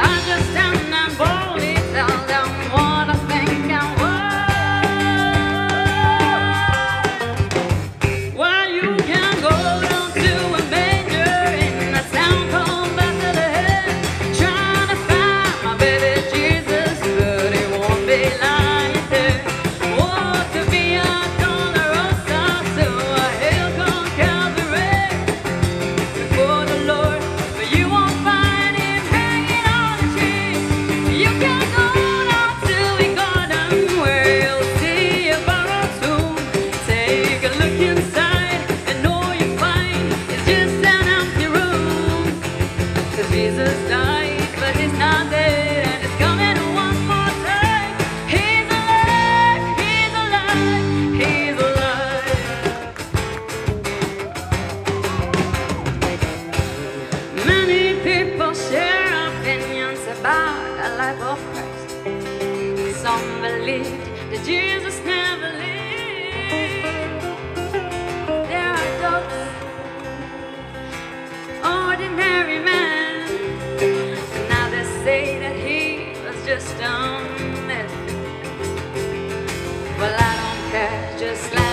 I just share opinions about the life of Christ. Some believed that Jesus never lived. There are those ordinary men. Now they say that he was just a myth. Well, I don't care, just like.